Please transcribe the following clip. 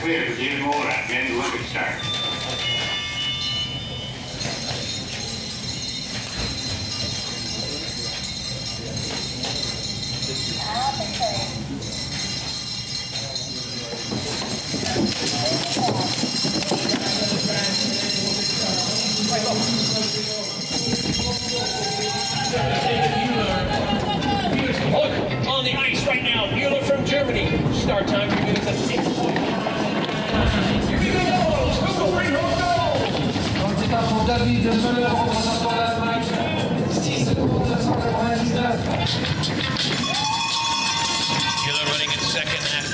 clear for Jim Moore at Glen Lucas start. Look, Start time for minutes at six. Here we go! Super free roll goal! C'est un pour David Moeller, représentant l'Allemagne. 6 secondes 999. Moeller running in second half.